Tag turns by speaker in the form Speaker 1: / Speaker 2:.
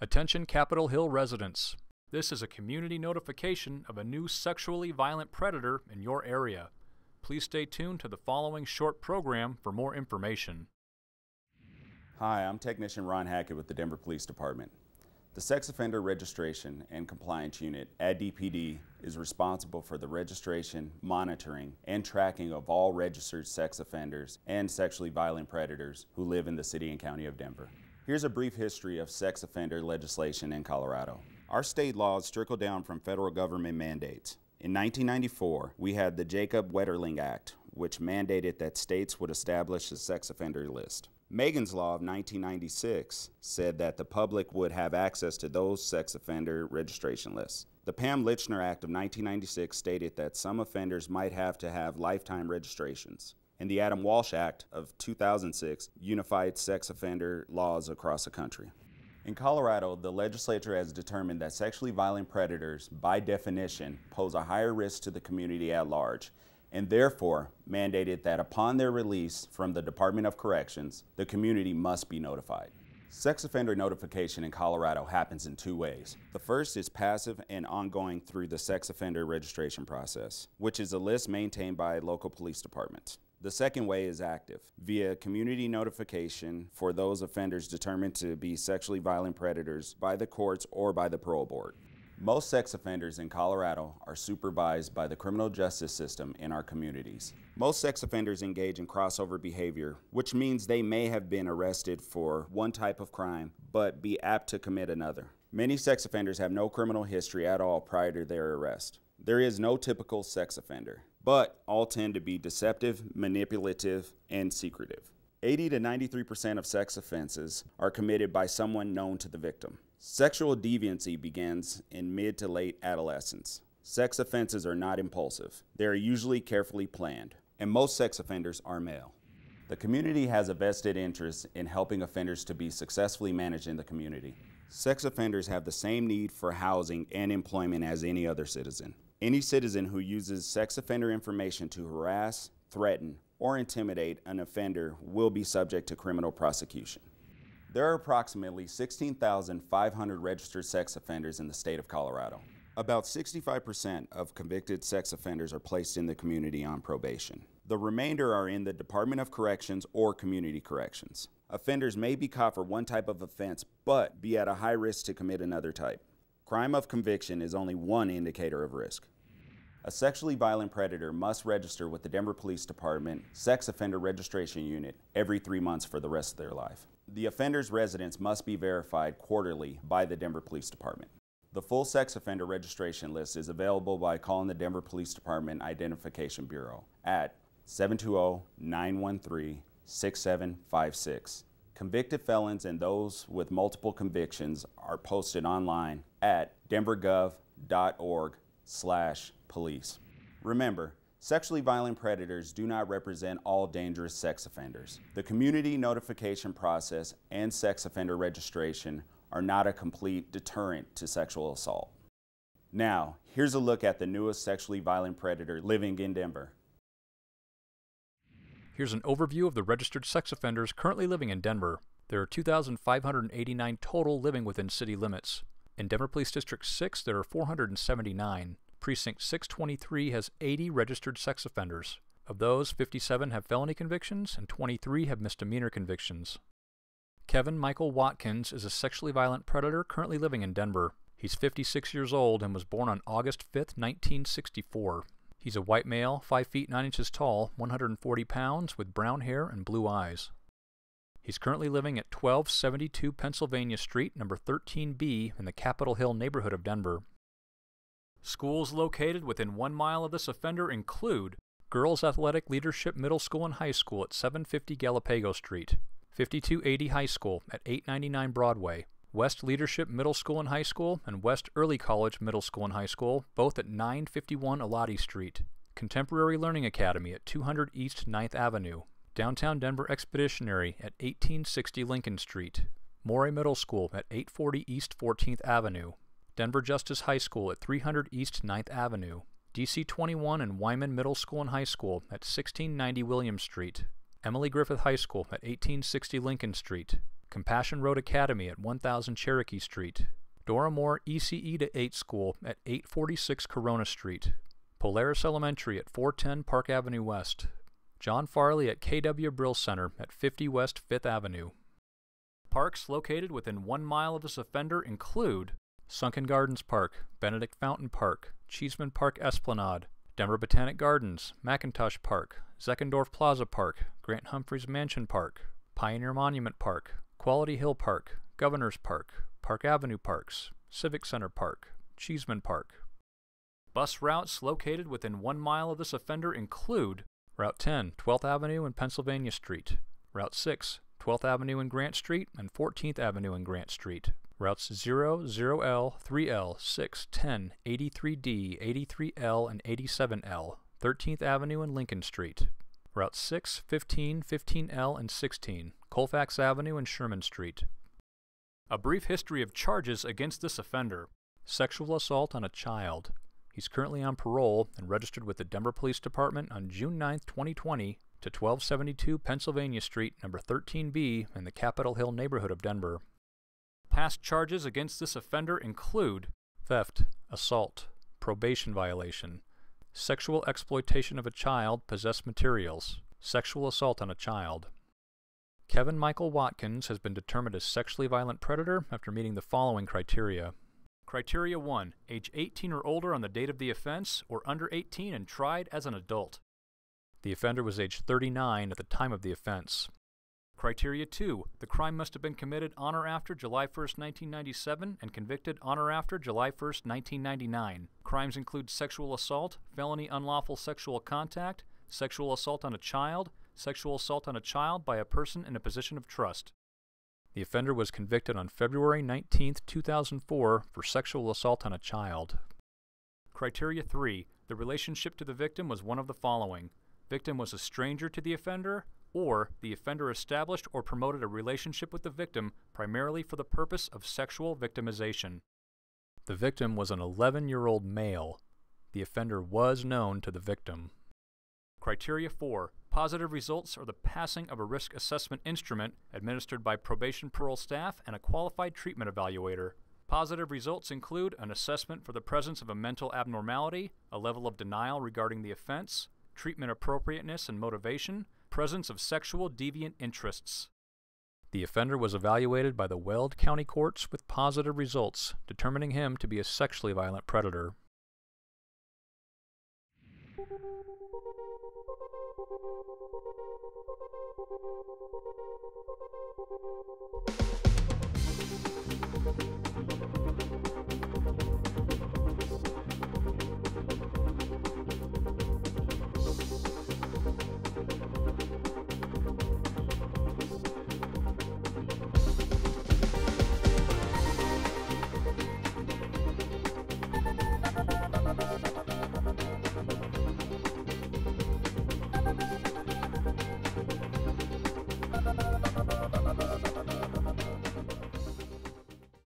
Speaker 1: Attention Capitol Hill residents. This is a community notification of a new sexually violent predator in your area. Please stay tuned to the following short program for more information.
Speaker 2: Hi, I'm Technician Ron Hackett with the Denver Police Department. The Sex Offender Registration and Compliance Unit at DPD is responsible for the registration, monitoring, and tracking of all registered sex offenders and sexually violent predators who live in the City and County of Denver. Here's a brief history of sex offender legislation in Colorado. Our state laws trickle down from federal government mandates. In 1994, we had the Jacob Wetterling Act, which mandated that states would establish a sex offender list. Megan's Law of 1996 said that the public would have access to those sex offender registration lists. The Pam Lychner Act of 1996 stated that some offenders might have to have lifetime registrations. And the Adam Walsh Act of 2006 unified sex offender laws across the country. In Colorado, the legislature has determined that sexually violent predators, by definition, pose a higher risk to the community at large and therefore mandated that upon their release from the Department of Corrections, the community must be notified. Sex offender notification in Colorado happens in two ways. The first is passive and ongoing through the sex offender registration process, which is a list maintained by local police departments. The second way is active, via community notification for those offenders determined to be sexually violent predators by the courts or by the parole board. Most sex offenders in Colorado are supervised by the criminal justice system in our communities. Most sex offenders engage in crossover behavior, which means they may have been arrested for one type of crime, but be apt to commit another. Many sex offenders have no criminal history at all prior to their arrest. There is no typical sex offender, but all tend to be deceptive, manipulative, and secretive. 80 to 93% of sex offenses are committed by someone known to the victim. Sexual deviancy begins in mid to late adolescence. Sex offenses are not impulsive. They are usually carefully planned, and most sex offenders are male. The community has a vested interest in helping offenders to be successfully managed in the community. Sex offenders have the same need for housing and employment as any other citizen. Any citizen who uses sex offender information to harass, threaten, or intimidate an offender will be subject to criminal prosecution. There are approximately 16,500 registered sex offenders in the state of Colorado. About 65% of convicted sex offenders are placed in the community on probation. The remainder are in the Department of Corrections or Community Corrections. Offenders may be caught for one type of offense, but be at a high risk to commit another type. Crime of conviction is only one indicator of risk. A sexually violent predator must register with the Denver Police Department Sex Offender Registration Unit every three months for the rest of their life. The offender's residence must be verified quarterly by the Denver Police Department. The full sex offender registration list is available by calling the Denver Police Department Identification Bureau at 720-913-6756. Convicted felons and those with multiple convictions are posted online at denvergov.org slash police. Remember, sexually violent predators do not represent all dangerous sex offenders. The community notification process and sex offender registration are not a complete deterrent to sexual assault. Now, here's a look at the newest sexually violent predator living in Denver.
Speaker 1: Here's an overview of the registered sex offenders currently living in Denver. There are 2,589 total living within city limits. In Denver Police District 6, there are 479. Precinct 623 has 80 registered sex offenders. Of those, 57 have felony convictions and 23 have misdemeanor convictions. Kevin Michael Watkins is a sexually violent predator currently living in Denver. He's 56 years old and was born on August 5, 1964. He's a white male, 5 feet 9 inches tall, 140 pounds, with brown hair and blue eyes. He's currently living at 1272 Pennsylvania Street, number 13B, in the Capitol Hill neighborhood of Denver. Schools located within one mile of this offender include Girls Athletic Leadership Middle School and High School at 750 Galapago Street, 5280 High School at 899 Broadway, West Leadership Middle School and High School, and West Early College Middle School and High School, both at 951 Elati Street, Contemporary Learning Academy at 200 East 9th Avenue, Downtown Denver Expeditionary at 1860 Lincoln Street, Morey Middle School at 840 East 14th Avenue, Denver Justice High School at 300 East 9th Avenue, DC 21 and Wyman Middle School and High School at 1690 William Street, Emily Griffith High School at 1860 Lincoln Street, Compassion Road Academy at 1000 Cherokee Street, Dora Moore ECE to 8 School at 846 Corona Street, Polaris Elementary at 410 Park Avenue West, John Farley at KW Brill Center at 50 West 5th Avenue. Parks located within one mile of this offender include Sunken Gardens Park, Benedict Fountain Park, Cheesman Park Esplanade, Denver Botanic Gardens, McIntosh Park, Zeckendorf Plaza Park, Grant Humphreys Mansion Park, Pioneer Monument Park, Quality Hill Park, Governor's Park, Park Avenue Parks, Civic Center Park, Cheesman Park. Bus routes located within one mile of this offender include Route 10, 12th Avenue and Pennsylvania Street, Route 6, 12th Avenue and Grant Street, and 14th Avenue and Grant Street. Routes 0, 0L, 3L, 6, 10, 83D, 83L, and 87L, 13th Avenue and Lincoln Street. Routes 6, 15, 15L, and 16, Colfax Avenue and Sherman Street. A brief history of charges against this offender. Sexual assault on a child. He's currently on parole and registered with the Denver Police Department on June 9, 2020 to 1272 Pennsylvania Street, number 13B, in the Capitol Hill neighborhood of Denver. Past charges against this offender include theft, assault, probation violation, sexual exploitation of a child, possessed materials, sexual assault on a child. Kevin Michael Watkins has been determined a sexually violent predator after meeting the following criteria. Criteria 1. Age 18 or older on the date of the offense, or under 18 and tried as an adult. The offender was age 39 at the time of the offense. Criteria 2. The crime must have been committed on or after July 1, 1997 and convicted on or after July 1, 1999. Crimes include sexual assault, felony unlawful sexual contact, sexual assault on a child, sexual assault on a child by a person in a position of trust. The offender was convicted on February 19, 2004 for sexual assault on a child. Criteria 3. The relationship to the victim was one of the following victim was a stranger to the offender, or the offender established or promoted a relationship with the victim primarily for the purpose of sexual victimization. The victim was an 11 year old male. The offender was known to the victim. Criteria 4. Positive results are the passing of a risk assessment instrument administered by probation parole staff and a qualified treatment evaluator. Positive results include an assessment for the presence of a mental abnormality, a level of denial regarding the offense, treatment appropriateness and motivation, presence of sexual deviant interests. The offender was evaluated by the Weld County courts with positive results, determining him to be a sexually violent predator.